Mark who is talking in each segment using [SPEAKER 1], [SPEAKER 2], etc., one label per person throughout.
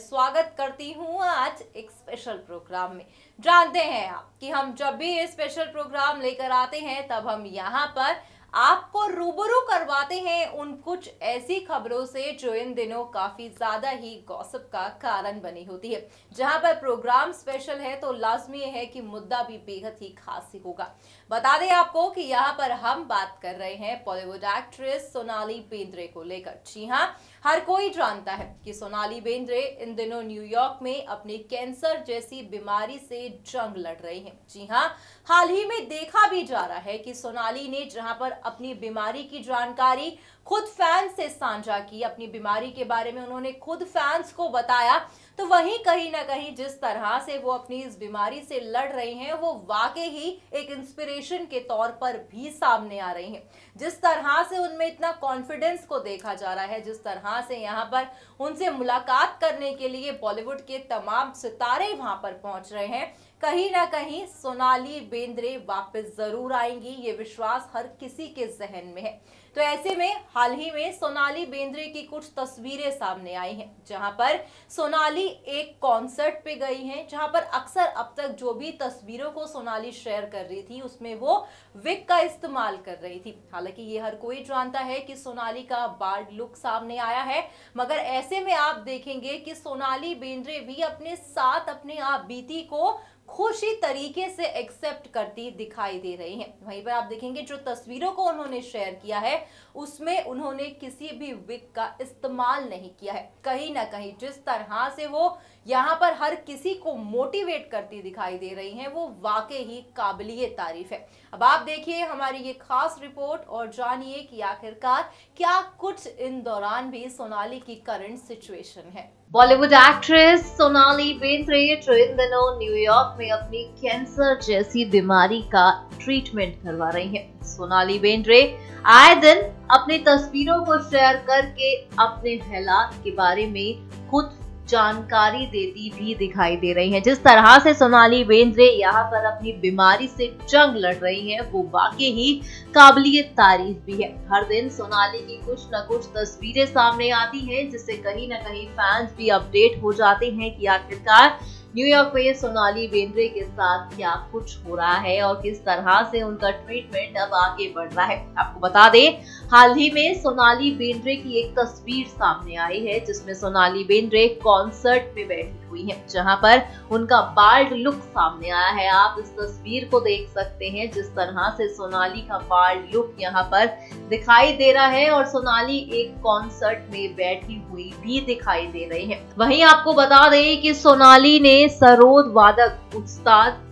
[SPEAKER 1] स्वागत करती हूँ आज एक स्पेशल प्रोग्राम में। जानते हैं आप कि हम जब भी ये स्पेशल प्रोग्राम लेकर आते हैं, तब हम यहाँ पर आपको रूबरू करवाते हैं उन कुछ ऐसी खबरों से जो इन दिनों काफ़ी ज़्यादा ही गॉसिप का कारण बनी होती है। जहाँ पर प्रोग्राम स्पेशल है तो लाजमी है कि मुद्दा भी बेहद ही खास ही होगा। बता दें आपको कि यहाँ पर हम बात कर रहे हैं बॉलीवुड एक्ट्रेस सोनाली बेंद्रे को लेकर। जी हाँ हर कोई जानता है कि सोनाली बेंद्रे इन दिनों न्यूयॉर्क में अपने कैंसर जैसी बीमारी से जंग लड़ रही हैं। जी हाँ हाल ही में देखा भी जा रहा है कि सोनाली ने जहाँ पर अपनी बीमारी की जानकारी खुद फैंस से साझा की, अपनी बीमारी के बारे में उन्होंने खुद फैंस को बताया तो वहीं कहीं ना कहीं जिस तरह से वो अपनी इस बीमारी से लड़ रही हैं, वो वाकई ही एक इंस्पिरेशन के तौर पर भी सामने आ रही हैं। जिस तरह से उनमें इतना कॉन्फिडेंस को देखा जा रहा है, जिस तरह से यहाँ पर उनसे मुलाकात करने के लिए बॉलीवुड के तमाम सितारे वहाँ पर पहुँच रहे हैं कहीं ना कहीं सोनाली बेंद्रे वापस ज़रूर आएँगी, ये विश्वास हर किसी के जहन में है। तो ऐसे में हाल ही में सोनाली बेंद्रे की कुछ तस्वीरें सामने आई हैं, जहाँ पर सोनाली एक कॉन्सर्ट पे गई हैं, जहाँ पर अक्सर अब तक जो भी तस्वीरों को सोनाली शेयर कर रही थी, उसमें वो विक का इस्तेमाल कर रही थी। हालाँकि ये हर कोई जानता है कि सोनाली का बार्ड लुक सामने आया है, मगर ऐसे में आप देखेंगे कि सोनाली बेंद्रे भी अपने साथ अपने आप बीती को खुशी तरीके से एक्सेप्ट करती दिखाई दे रही हैं। वहीं पर आप देखेंगे, जो तस्वीरों को उन्होंने शेयर किया है, उसमें उन्होंने किसी भी विक का इस्तेमाल नहीं किया है। कहीं ना कहीं जिस तरह से वो यहाँ पर हर किसी को मोटिवेट करती दिखाई दे रही हैं। वो वाकई ही काबिलिय तारीफ़ है। अब आप देखिए हमारी ये खास रिपोर्ट और जानिए कि आखिरकार क्या कुछ इन दौरान भी सोनाली की करंट सिचुएशन है। बॉलीवुड एक्ट्रेस सोनाली बेंद्रे जो इन दिनों न्यूयॉर्क में अपनी कैंसर जैसी बीमारी का ट्रीटमेंट करवा रही हैं। सोनाली बेंद्रे आए दिन अपनी तस्वीरों को शेयर करके अपने हालात के बारे में खुद जानकारी देती भी दिखाई दे रही हैं। जिस तरह से सोनाली बेंद्रे यहाँ पर अपनी बीमारी से जंग लड़ रही हैं, वो वाकई ही काबिलियत तारीफ़ भी है हर दिन सोनाली की कुछ न कुछ तस्वीरें सामने आती हैं जिससे कहीं ना कहीं फैंस भी अपडेट हो जाते हैं कि आखिरकार न्यूयॉर्क में सोनाली बेंद्रे के साथ क्या कुछ हो रहा है और किस तरह से उनका ट्रीटमेंट अब आगे बढ़ रहा है, आपको बता दें। हाल ही में सोनाली बेंद्रे की एक तस्वीर सामने आई है, जिसमें सोनाली बेंद्रे कॉन्सर्ट में बैठी हुई है, जहाँ पर उनका बाल्ड लुक सामने आया है। आप इस तस्वीर को देख सकते हैं, जिस तरह से सोनाली का बाल्ड लुक यहाँ पर दिखाई दे रहा है और सोनाली एक कॉन्सर्ट में बैठी हुई भी दिखाई दे रही है। वहीं आपको बता दें कि सोनाली ने सरोद वादक उस्ताद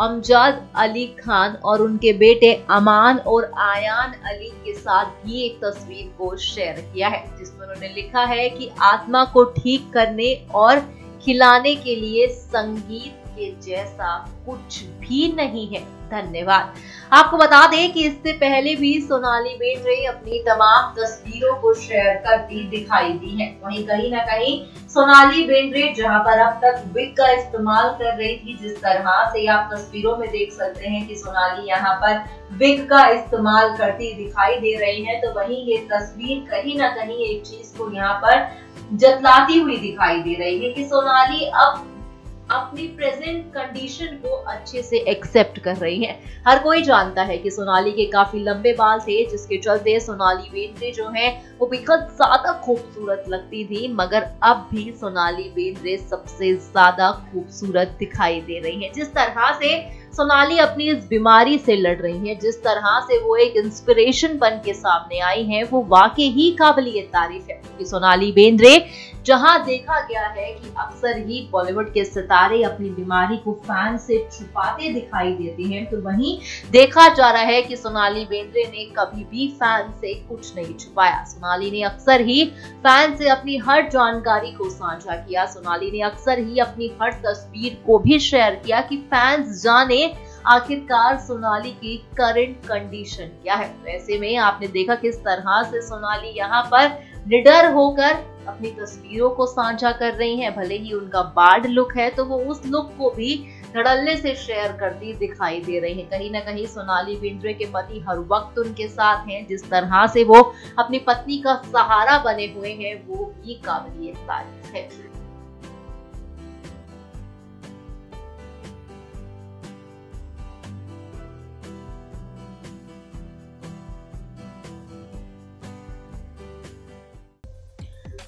[SPEAKER 1] अमजद अली खान और उनके बेटे अमान और आयान अली के साथ भी एक तस्वीर को शेयर किया है, जिसमें उन्होंने लिखा है कि आत्मा को ठीक करने और खिलाने के लिए संगीत के जैसा कुछ भी नहीं है। धन्यवाद। आपको बता दें कि इससे पहले भी सोनाली बेंद्रे अपनी तमाम तस्वीरों को शेयर करती दिखाई दी है। वहीं कहीं ना कहीं सोनाली बेंद्रे जहाँ पर अब तक विग का इस्तेमाल कर रही थी, जिस तरह से आप तस्वीरों में देख सकते हैं कि सोनाली यहाँ पर विग का इस्तेमाल करती दिखाई दे रही है। तो वहीं ये तस्वीर कहीं ना कहीं एक चीज़ को यहाँ पर जतलाती हुई दिखाई दे रही है कि सोनाली अब अपनी प्रेजेंट कंडीशन को अच्छे से एक्सेप्ट कर रही हैं। हर कोई जानता है कि सोनाली के काफ़ी लंबे बाल थे, जिसके चलते सोनाली बेंद्रे जो है, वो बेहद ज़्यादा खूबसूरत लगती थी, मगर अब भी सोनाली बेंद्रे सबसे ज़्यादा खूबसूरत दिखाई दे रही है। जिस तरह से सोनाली अपनी इस बीमारी से लड़ रही है, जिस तरह से वो एक इंस्पिरेशन बन के सामने आई है, वो वाकई ही काबिलियत तारीफ़ है कि सोनाली बेंद्रे जहाँ देखा गया है कि अक्सर ही बॉलीवुड के सितारे अपनी बीमारी को फ़ैन से छुपाते दिखाई देते हैं। तो वहीं देखा जा रहा है कि सोनाली बेंद्रे ने कभी भी फ़ैन से कुछ नहीं छुपाया। सोनाली ने अक्सर ही फ़ैन से अपनी हर जानकारी को साझा किया। सोनाली ने अक्सर ही अपनी हर तस्वीर को भी शेयर किया कि फैंस जाने आखिरकार सोनाली की करंट कंडीशन क्या है। तो ऐसे में आपने देखा किस तरह से सोनाली यहाँ पर निडर होकर अपनी तस्वीरों को साझा कर रही हैं, भले ही उनका बार्ड लुक है तो वो उस लुक को भी धड़ल्ले से शेयर करती दिखाई दे रही हैं। कहीं ना कहीं सोनाली बिंद्रे के पति हर वक्त उनके साथ हैं, जिस तरह से वो अपनी पत्नी का सहारा बने हुए हैं, वो भी काबिलियत तारीफ़ है।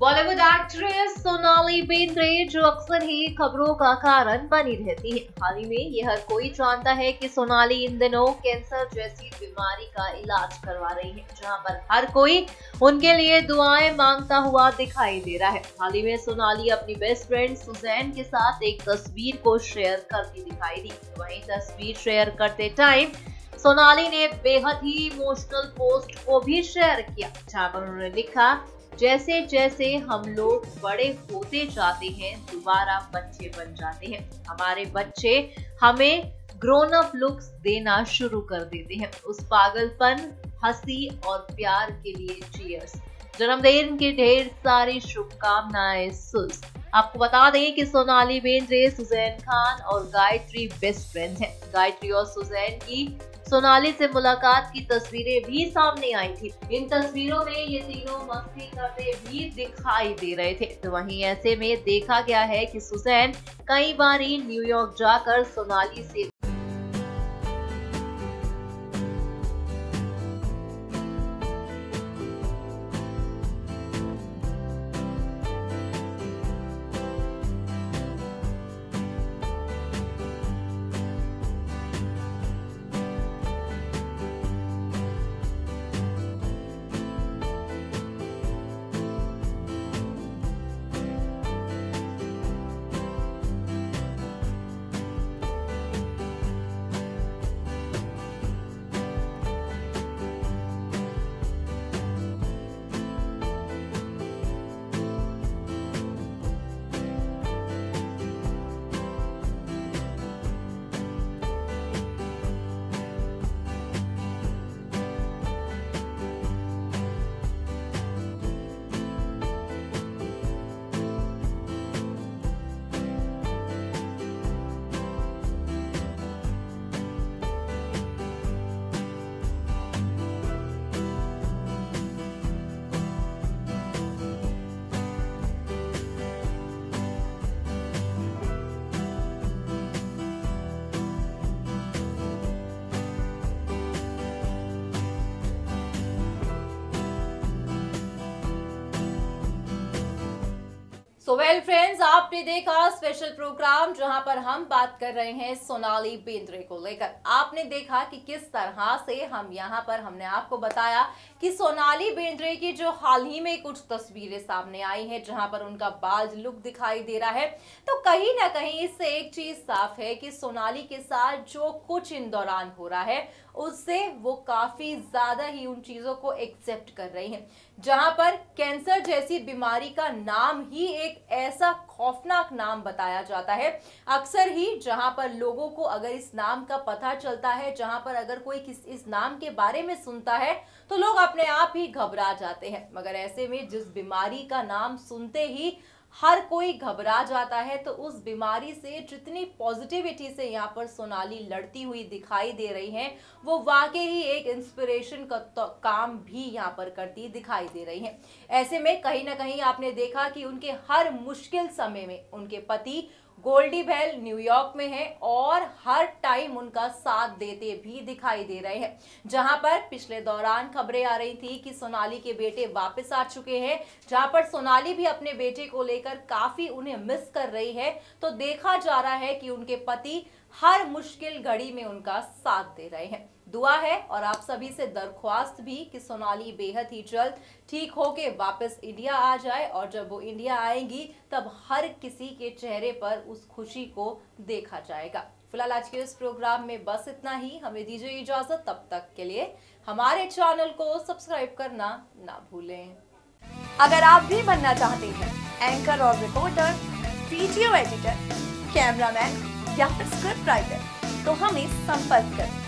[SPEAKER 1] बॉलीवुड एक्ट्रेस सोनाली बेंद्रे जो अक्सर ही खबरों का कारण बनी रहती है। हाल ही में यह हर कोई जानता है कि सोनाली इन दिनों कैंसर जैसी बीमारी का इलाज करवा रही है, जहाँ पर हर कोई उनके लिए दुआएँ माँगता हुआ दिखाई दे रहा है। हाल ही में सोनाली अपनी बेस्ट फ्रेंड सुजैन के साथ एक तस्वीर को शेयर करती दिखाई दी। वही तस्वीर शेयर करते टाइम सोनाली ने बेहद ही इमोशनल पोस्ट को भी शेयर किया, जहाँ पर उन्होंने लिखा जैसे जैसे हम लोग बड़े होते जाते हैं, दोबारा बच्चे बन जाते हैं। हमारे बच्चे हमें ग्रोन अप लुक्स देना शुरू कर देते हैं। उस पागलपन, हँसी और प्यार के लिए चीयर्स जन्मदिन की ढेर सारी शुभकामनाएँ सुस आपको बता दें कि सोनाली बेंद्रे, सुजैन खान और गायत्री बेस्ट फ्रेंड्स हैं। गायत्री और सुजैन की सोनाली से मुलाकात की तस्वीरें भी सामने आई थी। इन तस्वीरों में ये तीनों मस्ती करते भी दिखाई दे रहे थे। तो वहीं ऐसे में देखा गया है कि सुसैन कई बार ही न्यूयॉर्क जाकर सोनाली से सो वेल फ्रेंड्स आपने देखा स्पेशल प्रोग्राम जहाँ पर हम बात कर रहे हैं सोनाली बेंद्रे को लेकर। आपने देखा कि किस तरह से हम यहाँ पर हमने आपको बताया कि सोनाली बेंद्रे की जो हाल ही में कुछ तस्वीरें सामने आई हैं जहाँ पर उनका बाल लुक दिखाई दे रहा है। तो कहीं ना कहीं इससे एक चीज़ साफ़ है कि सोनाली के साथ जो कुछ इन दौरान हो रहा है, उससे वो काफ़ी ज़्यादा ही उन चीज़ों को एक्सेप्ट कर रही हैं। जहाँ पर कैंसर जैसी बीमारी का नाम ही एक ऐसा खौफनाक नाम बताया जाता है। अक्सर ही जहाँ पर लोगों को अगर इस नाम का पता चलता है, जहाँ पर अगर कोई किस, इस नाम के बारे में सुनता है तो लोग अपने आप ही घबरा जाते हैं। मगर ऐसे में जिस बीमारी का नाम सुनते ही हर कोई घबरा जाता है तो उस बीमारी से जितनी पॉजिटिविटी से यहाँ पर सोनाली लड़ती हुई दिखाई दे रही हैं, वो वाकई ही एक इंस्पिरेशन का तो काम भी यहाँ पर करती दिखाई दे रही हैं। ऐसे में कहीं ना कहीं आपने देखा कि उनके हर मुश्किल समय में उनके पति गोल्डी बेल न्यूयॉर्क में है और हर टाइम उनका साथ देते भी दिखाई दे रहे हैं। जहाँ पर पिछले दौरान खबरें आ रही थी कि सोनाली के बेटे वापस आ चुके हैं, जहाँ पर सोनाली भी अपने बेटे को लेकर काफ़ी उन्हें मिस कर रही है। तो देखा जा रहा है कि उनके पति हर मुश्किल घड़ी में उनका साथ दे रहे हैं। दुआ है और आप सभी से दरख्वास्त भी कि सोनाली बेहद ही जल्द ठीक होके वापस इंडिया आ जाए और जब वो इंडिया आएँगी, तब हर किसी के चेहरे पर उस खुशी को देखा जाएगा। फ़िलहाल आज के इस प्रोग्राम में बस इतना ही। हमें दीजिए इजाज़त। तब तक के लिए हमारे चैनल को सब्सक्राइब करना ना भूलें।
[SPEAKER 2] अगर आप भी बनना चाहते हैं एंकर और रिपोर्टर वीडियो एडिटर कैमरामैन या फिर स्क्रिप्ट राइटर तो हमें संपर्क करें।